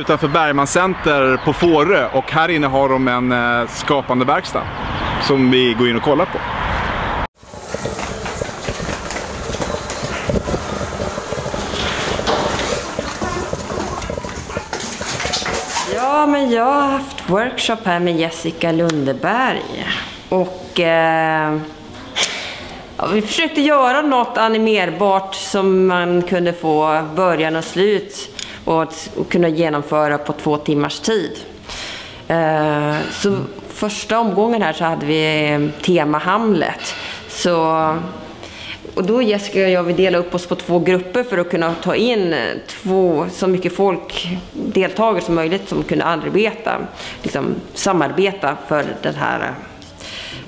Utanför Bergman Center på Fårö och här inne har de en eh, skapande verkstad som vi går in och kollar på. Ja, men jag har haft workshop här med Jessica Lundeberg. Och eh, ja, vi försökte göra något animerbart som man kunde få början och slut och, och kunna genomföra på två timmars tid. Eh, så första omgången här så hade vi eh, tema Hamlet. Så och då Jessica och jag vi delade upp oss på två grupper för att kunna ta in eh, två, så mycket folk, deltagare som möjligt som kunde arbeta, liksom samarbeta för den här eh,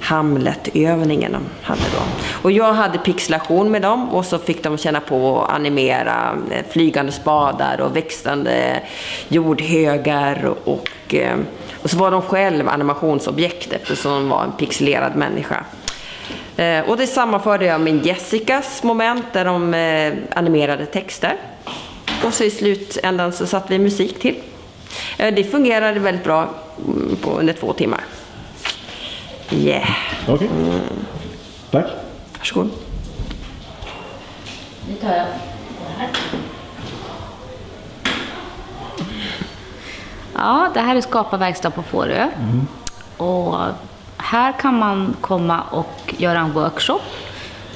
Hamlet-övningen de hade då. Och jag hade pixlation med dem och så fick de känna på att animera eh, flygande spadar och växande jordhögar och, eh, och, så var de själv animationsobjekt eftersom de var en pixelerad människa. Eh, och det sammanförde jag med Jessicas moment där de animerade texter. Och så i slutändan så satte vi musik till. Det fungerade väldigt bra mm, på, under två timmar. Yeah. Okej. Okay. Mm. Tack. Varsågod. Nu tar jag det här. Ja, det här är Skapa verkstad på Fårö. Mm. Och här kan man komma och göra en workshop.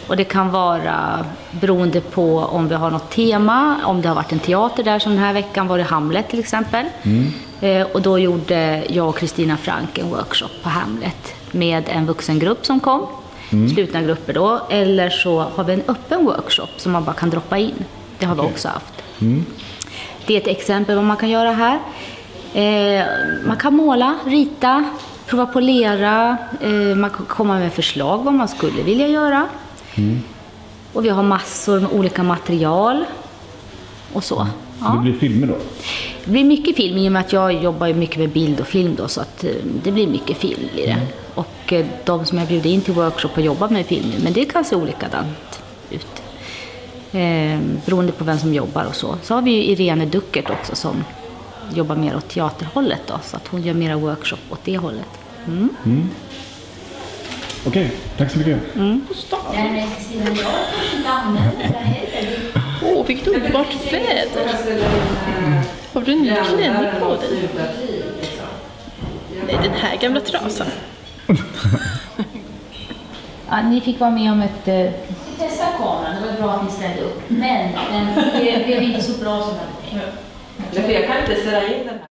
Och det kan vara beroende på om vi har något tema, om det har varit en teater där som den här veckan var det Hamlet till exempel. Mm. Eh, och då gjorde jag och Kristina Frank en workshop på Hamlet med en vuxengrupp som kom, mm. slutna grupper då. Eller så har vi en öppen workshop som man bara kan droppa in. Det har okay. vi också haft. Mm. Det är ett exempel vad man kan göra här. Eh, man kan måla, rita, prova på lera, eh, man kan komma med förslag vad man skulle vilja göra. Mm. Och vi har massor med olika material och så. Mm. Ja. Det blir filmer då? Det blir mycket film i och med att jag jobbar mycket med bild och film då så att eh, det blir mycket film i det. Mm. Och eh, de som jag bjuder in till workshop har jobbat med film men det kan se olikadant ut. Eh, beroende på vem som jobbar och så. Så har vi ju Irene Duckert också som jobbar mer åt teaterhållet då, så att hon gör mera workshop åt det hållet. Mm. Mm. Okej, okay, tack så mycket. Mm. Åh, vilket underbart väder! Har du en ny klänning på dig? Nej, den här gamla trasan. ja, ni fick vara med om ett... Eh, testa kameran, det var bra att ni ställde upp. Men den blev inte så bra som jag hade tänkt. För jag kan inte ställa in den här.